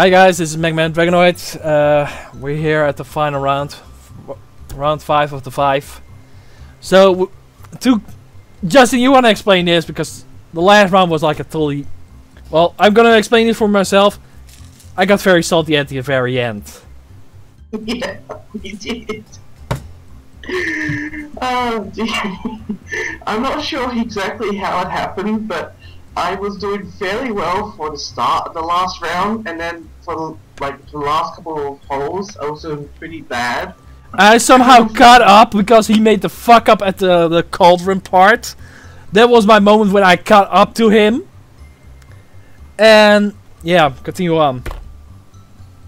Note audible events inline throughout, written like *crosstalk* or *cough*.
Hi guys, this is Megaman Dragonoid. Uh, we're here at the final round, round five of the five. So, to Justin, you want to explain this because the last round was like a totally. Well, I'm gonna explain it for myself. I got very salty at the very end. *laughs* yeah, we did. *laughs* Oh, dear. *laughs* I'm not sure exactly how it happened, but I was doing fairly well for the start of the last round, and then for like the last couple of holes, I was doing pretty bad. I somehow caught up because he made the fuck up at the the cauldron part. That was my moment when I caught up to him. And yeah, continue on.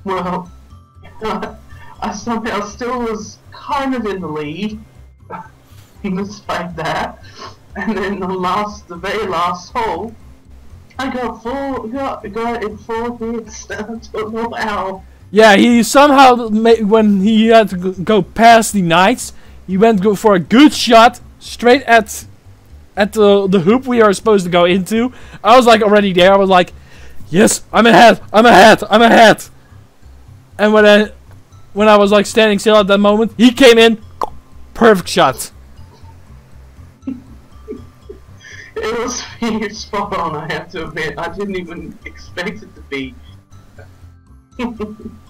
Well, *laughs* I somehow still was kind of in the lead, *laughs* despite that. And then the last, the very last hole, I got four, got, got in four hits. I don't know how. Yeah, he somehow when he had to go- go past the knights, he went for a good shot straight at at the the hoop we are supposed to go into. I was like already there. I was like, "Yes, I'm ahead. I'm ahead. I'm ahead." And when I when I was like standing still at that moment, he came in, perfect shot. *laughs* It was spot on, I have to admit. I didn't even expect it to be. *laughs*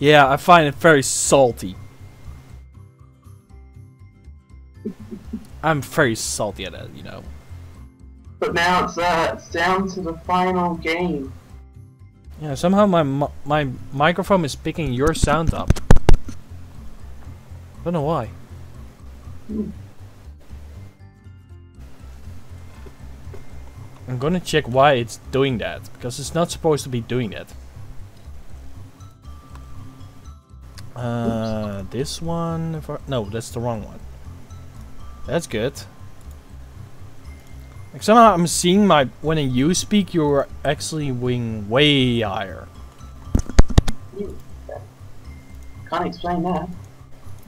Yeah, I find it very salty. I'm very salty at it, you know. But now it's, uh, it's down to the final game. Yeah, somehow my my microphone is picking your sound up. I don't know why. I'm gonna check why it's doing that because it's not supposed to be doing that. Uh, this one. If I, no, that's the wrong one. That's good. Like somehow I'm seeing my when you speak, you're actually wing way higher. Can't explain that.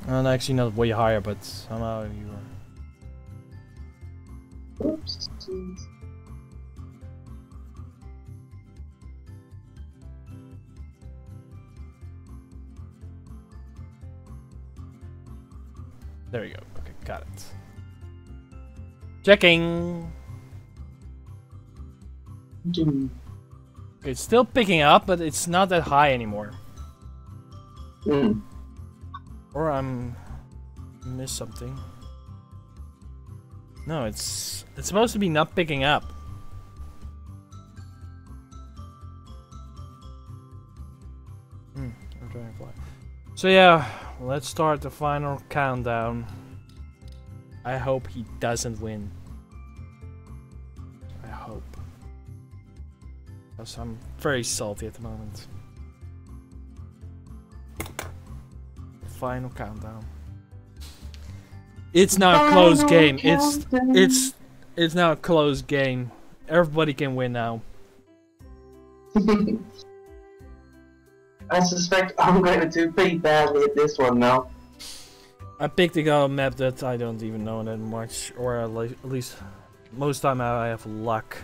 And actually not way higher, but somehow you are. Oops. There we go. Okay, got it. Checking. Dude. It's still picking up, but it's not that high anymore. Mm. Or I'm miss something. No, it's it's supposed to be not picking up. Hmm, I'm trying to fly. So yeah, let's start the final countdown. I hope he doesn't win. I hope. Because I'm very salty at the moment. Final countdown. It's now a close Final game. It's it's it's now a close game. Everybody can win now. *laughs* I suspect *laughs* I'm going to do pretty badly at this one now. I picked a map that I don't even know that much, or at le- at least most time I have luck.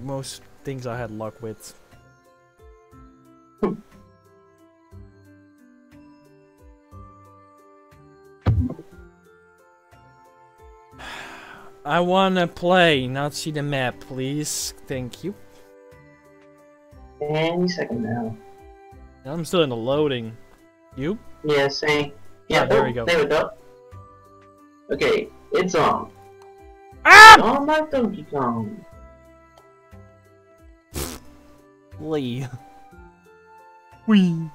Most things I had luck with. *laughs* I wanna play, not see the map, please. Thank you. Any second now. I'm still in the loading. You? Yeah, same. Yeah, Ah, there oh, we go. There we go. Okay, it's on. Ah! On my Donkey Kong. Lee. *laughs* Wee.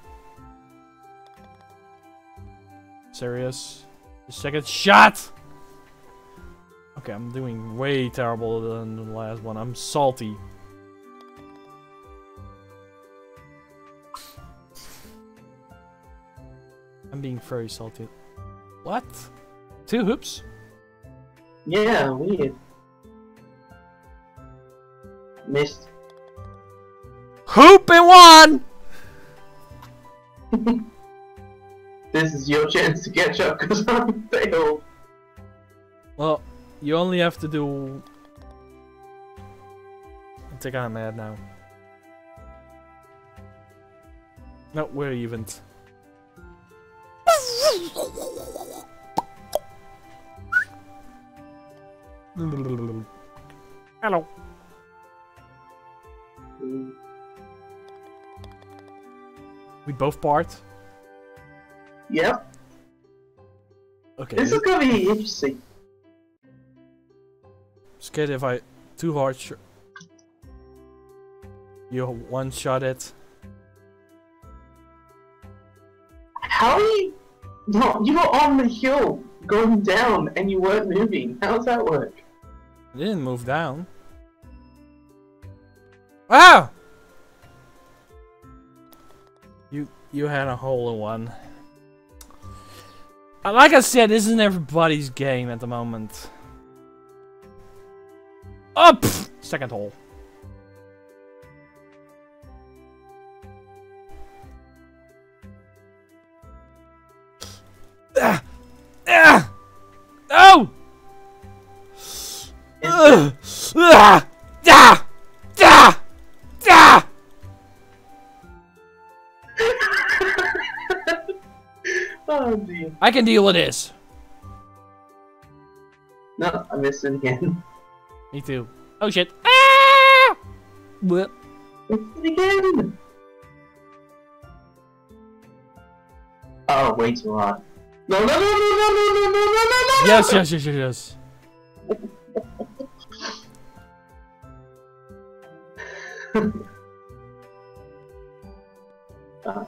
Serious? The second shot! Okay, I'm doing way terrible than the last one. I'm salty. I'm being very salty. What? Two hoops? Yeah, weird. Missed. Hoop in one! *laughs* This is your chance to catch up because I failed. Well, you only have to do. I think I'm mad now. No, we're even. Hello. We both part. Yep. Okay. This is gonna be interesting. Scared if I too hard. Sh you one shot it. How are you? No, you were on the hill going down and you weren't moving. How does that work? I didn't move down. Ah! You you had a hole in one. Uh, Like I said, this isn't everybody's game at the moment. Oh, pff, second hole. Ah! Ah! No! Ugh. Ah! Ah! Ah! Ah! Oh dear. I can deal with this. No, I missed it again. *laughs* Me too. Oh shit. Ah! Bleh. Missed it again. Oh, way too hard. No, no, no, no, no, no, no, no, no, no. Yes, yes, yes, yes, yes. Uh,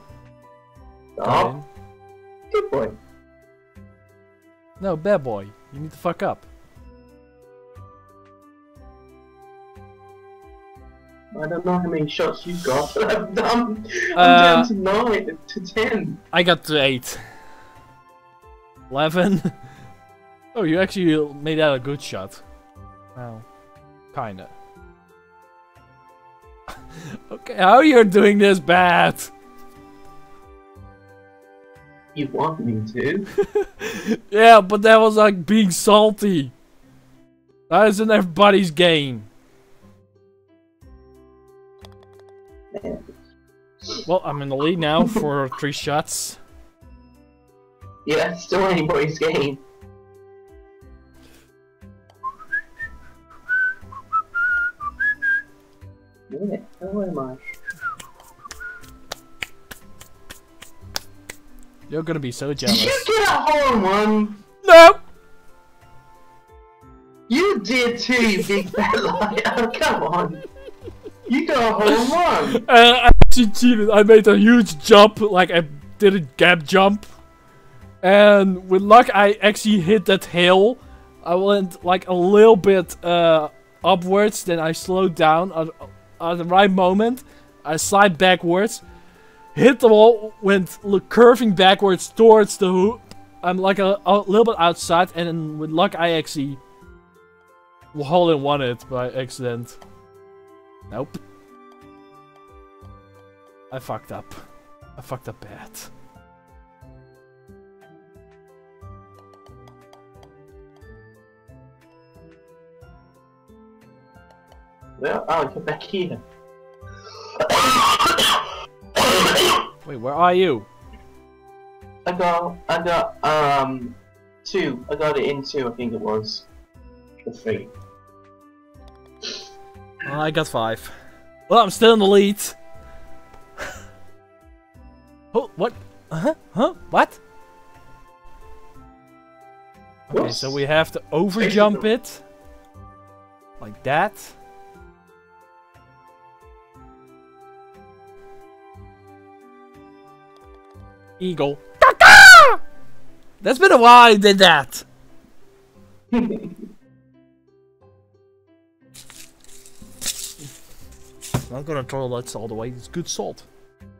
Stop. Good boy. No, bad boy. You need to fuck up. I don't know how many shots you've got, but I've done. I'm Uh, down to nine to ten. I got to 8. 11. *laughs* oh, you actually made that a good shot. Well, kinda. *laughs* okay, how you're doing this bad? You want me to? *laughs* yeah, but that was like being salty. That isn't everybody's game. Well, I'm in the lead now for three shots. Yeah, it's still anybody's game. Yeah, how am I? You're gonna be so jealous. Did you get a hole in one? No! You did too, you big fat *laughs* liar. Come on. You got a hole in one. Uh, I actually cheated. I made a huge jump, like I did a gap jump. And with luck, I actually hit that hill. I went like a little bit uh, upwards, then I slowed down at, at the right moment. I slide backwards, hit the wall, went curving backwards towards the hoop. I'm like a, a little bit outside, and with luck, I actually hole in one it by accident. Nope. I fucked up. I fucked up bad. Well, I'll get back here. Wait, where are you? I got, I got, um, two. I got it in two, I think it was. Or three. Oh, I got five. Well, I'm still in the lead. *laughs* oh, what? Uh Huh? Huh? What? Okay, so we have to overjump it. Like that. Eagle. That's been a while I did that. *laughs* I'm gonna throw that all the way. It's good salt.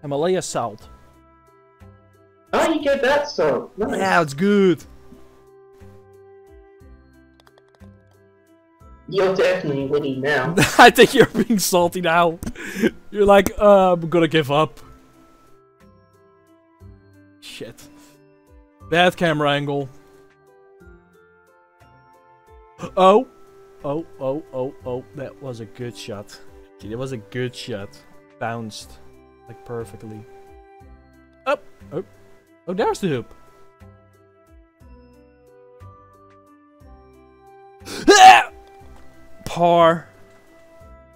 Himalaya salt. oh, you get that, so. Nice. Yeah, it's good. You're definitely winning now. *laughs* I think you're being salty now. You're like, uh, I'm gonna give up. Shit. Bad camera angle. Oh. Oh, oh, oh, oh. That was a good shot. It was a good shot. Bounced. Like perfectly. Oh, oh, oh, there's the hoop. Ah! par.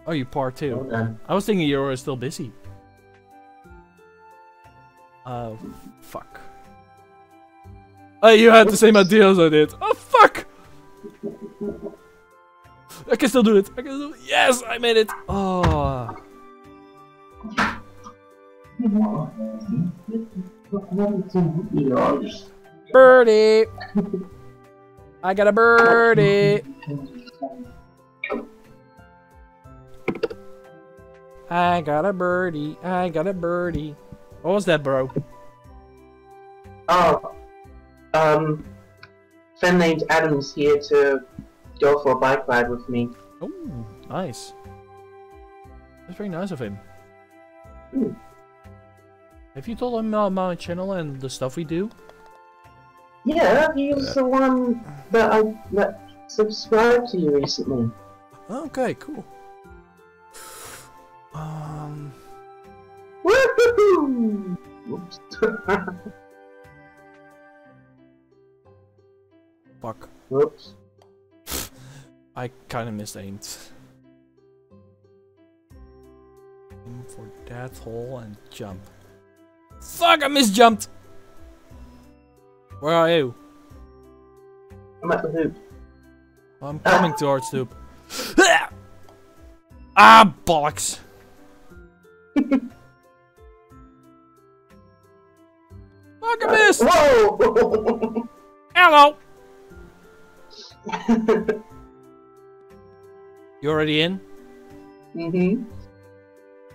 Oh, you par too. Okay. I was thinking you were still busy. Oh, fuck. Oh, you had the same idea as I did. Oh, fuck! I can still do it. I can still Yes, I made it. Oh. Birdie. I got a birdie. I got a birdie. I got a birdie. What was that, bro? Oh, um, friend named Adam's here to go for a bike ride with me. Oh, nice. That's very nice of him. Hmm. Have you told him about my channel and the stuff we do? Yeah, he's the one that I that subscribed to you recently. Okay, cool. *laughs* fuck. Whoops. I kind of misaimed. Aim for that hole and jump. Fuck, I misjumped! Where are you? I'm at the hoop. I'm coming towards the hoop. *laughs* ah, bollocks! Fuck, I missed! Whoa! *laughs* Hello! *laughs* You already in? mhm.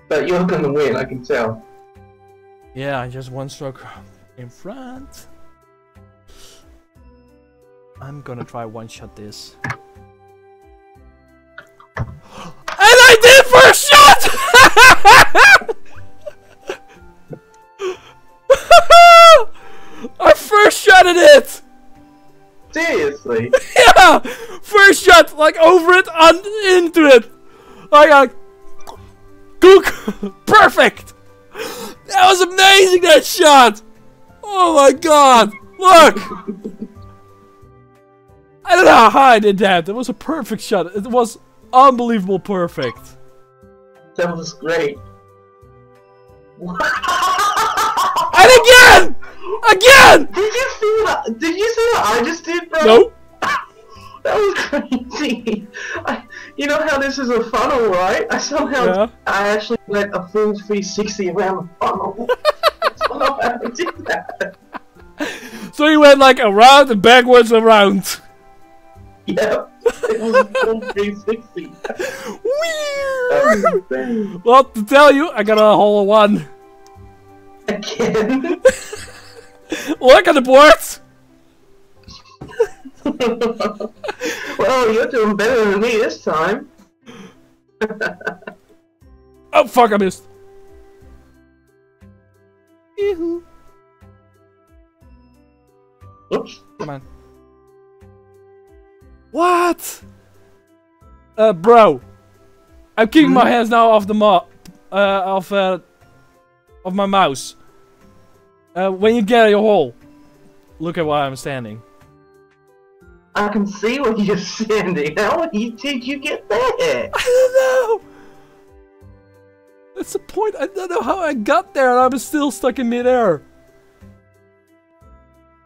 But you're gonna win, I can tell. Yeah, just one stroke in front. I'm gonna try one shot this. *gasps* And I did first shot! *laughs* first it! Seriously? *laughs* Yeah! First shot, like over it, on into it! Like a gook! *laughs* Perfect! That was amazing, that shot! Oh my god! Look! *laughs* I don't know how I did that. It was a perfect shot. It was unbelievable perfect. That was great. And again! Again! Did you see what? Did you see what I just did, bro? Nope. *laughs* That was crazy. I, you know how this is a funnel, right? I somehow Yeah. I actually went a full 360 around the funnel. *laughs* I don't know how I did that. So you went like around and backwards around. Yep. It was a full *laughs* 360. Weird. Well, to tell you, I got a hole in one. Again. *laughs* Look at the board. *laughs* well, you're doing better than me this time. *laughs* Oh fuck! I missed. Yoo-hoo. Oops. Come on. What? Uh, bro. I'm keeping my hands now off the mo- uh, of, uh, of my mouse. Uh, when you get out your hole, look at where I'm standing. I can see where you're standing. *laughs* How did you get there? *laughs* I don't know. That's the point. I don't know how I got there, and I'm still stuck in midair.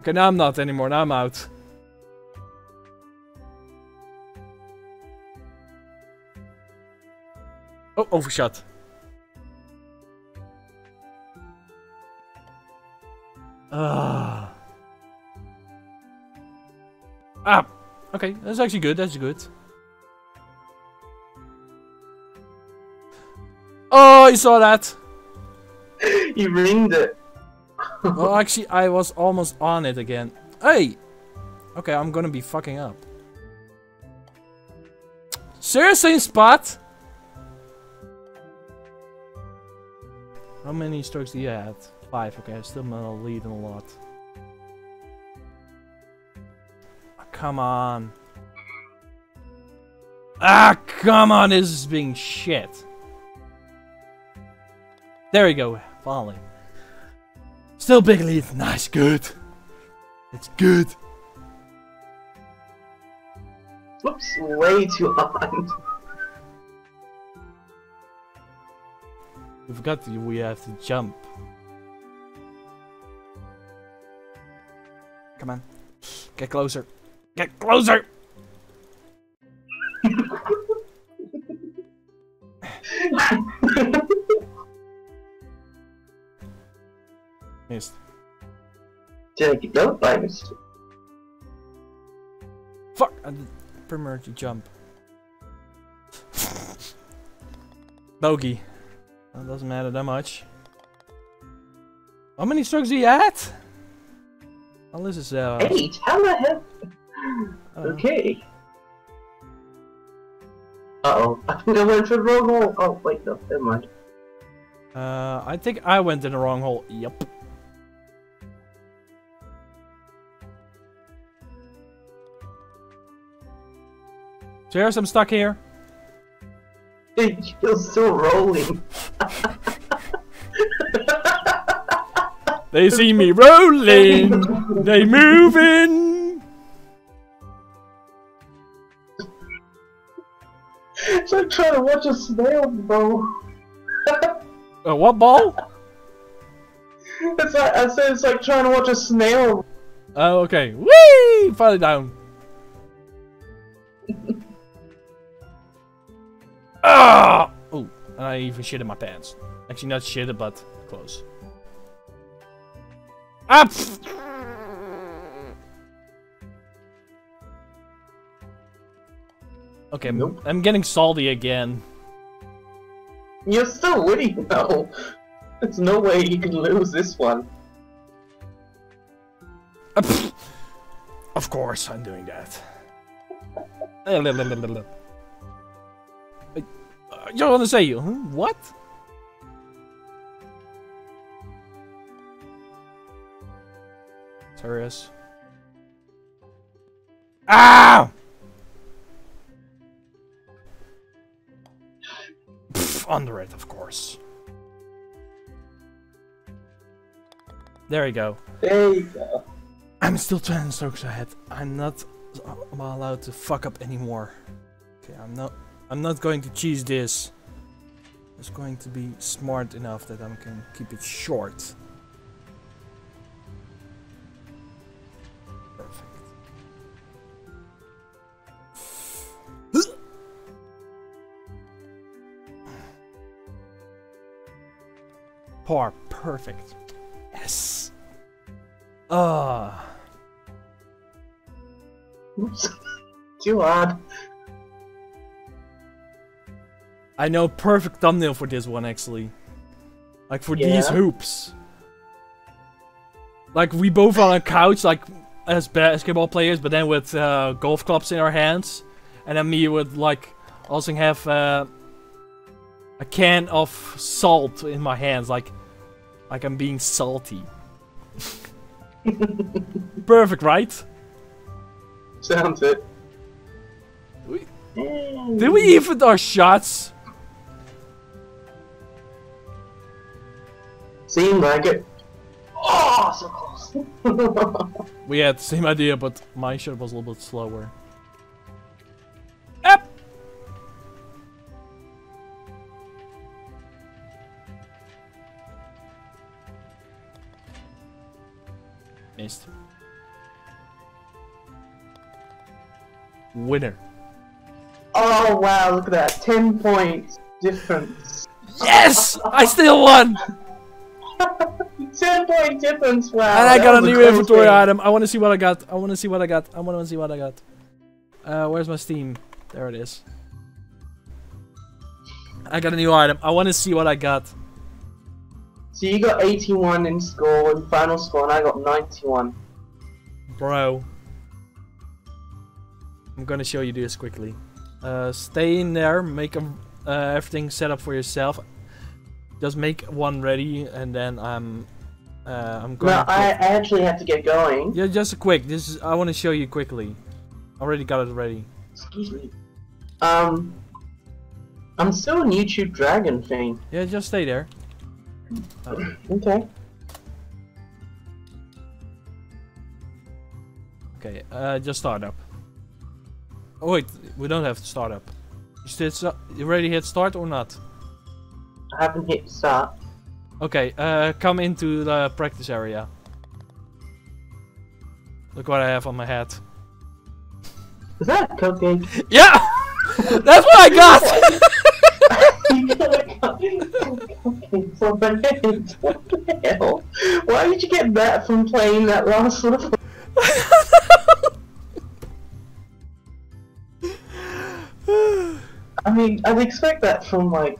Okay, now I'm not anymore. Now I'm out. Oh, overshot. Ah. Ah. Okay, that's actually good. That's good. Oh, you saw that. *laughs* you ringed it. *laughs* well, actually, I was almost on it again. Hey! Okay, I'm gonna be fucking up. Seriously, spot? How many strokes do you have? Five. Okay, I'm still gonna lead in a lot. Ah, come on. Ah, come on, this is being shit. There we go, falling. Still big lead. Nice, good. It's good. Whoops, way too hard. We forgot we have to jump. Come on. Get closer. Get closer! Missed. Did I get out by mistake? Fuck! I did primer to jump. Bogey. That doesn't matter that much. How many strokes do you at? This is uh. Eight? How the hell? I. Okay. Uh oh. I think I went for the wrong hole. Oh, wait, no, never mind. Uh, I think I went in the wrong hole. Yep. Cheers, I'm stuck here. *laughs* You're still rolling. *laughs* They see me rolling. they moving. it's *laughs* like trying to watch a snail bow. Uh, what ball? It's like I said, it's like trying to watch a snail. Oh, okay. Whee! Finally down. *laughs* Ah! Oh, and I even shit in my pants. Actually, not shit, but close. Ah! Okay, I'm- Nope. I'm getting salty again. You're still winning though. There's no way you can lose this one. Ah. Of course, I'm doing that. *laughs* Uh, You want to say huh? what? Serious? Ah! Pff, under it, of course. There you go. There you go. I'm still 10 strokes ahead. I'm not I'm not allowed to fuck up anymore. Okay, I'm not I'm not going to cheese this. I'm going to be smart enough that I can keep it short. Par, perfect. Yes. Ah. Oops. Too hard. I know perfect thumbnail for this one actually. Like for these hoops. Like we both on a couch like as basketball players but then with uh, golf clubs in our hands. And then me would like also have uh, a can of salt in my hands like like I'm being salty. *laughs* perfect, right? Sounds it. We-. Did we even our shots? Seemed like it. Oh, so close. *laughs* We had the same idea, but my shot was a little bit slower. Yep. Missed. Winner. oh wow, look at that. 10 points difference. Yes! I still won! *laughs* 10 point difference, wow. And I got a new inventory item. I want to see what I got. I want to see what I got. I want to see what I got. Uh, where's my Steam? There it is. I got a new item. I want to see what I got. So you got 81 in score, in final score, and I got 91. Bro. I'm gonna show you this quickly. Uh, stay in there, make a, uh, everything set up for yourself. Just make one ready, and then I'm, uh, I'm gonna. I, I actually have to get going. Yeah, just a quick. This is. I want to show you quickly. Already got it ready. Excuse me. Um, I'm still in YouTube Dragon thing. Yeah, just stay there. Okay. okay. Uh, just start up. Oh wait, we don't have to start up. You, still, you already hit start or not? I haven't hit start. Okay, uh, come into the practice area. Look what I have on my hat. Is that a? *laughs* Yeah! *laughs* That's what I got! *laughs* What the hell? Why did you get that from playing that last level? I mean, I'd expect that from like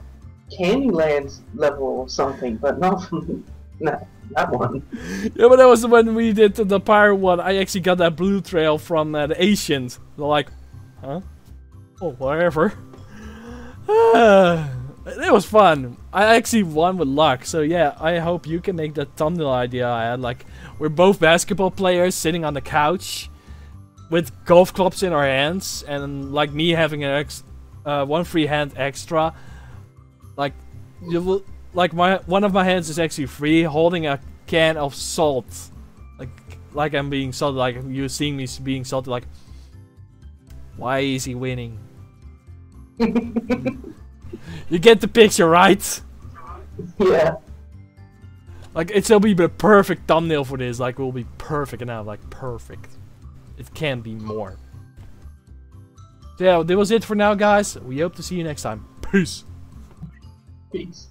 Candyland's level or something, but not from *laughs* no, that one. yeah, but that was when we did the, the pirate one. I actually got that blue trail from uh, the Asians. They're like, huh? Oh, whatever. *sighs* it was fun. I actually won with luck. So yeah, I hope you can make that thumbnail idea I had. Like, we're both basketball players sitting on the couch with golf clubs in our hands, and like me having an ex, uh, one free hand extra. Like, you will, like my one of my hands is actually free, holding a can of salt, like like I'm being salted. Like you're seeing me being salted. Like, why is he winning? *laughs* you get the picture, right? Yeah. Like it'll be the perfect thumbnail for this. Like it will be perfect enough. Like perfect. It can't be more. So yeah, that was it for now, guys. We hope to see you next time. Peace. Peace.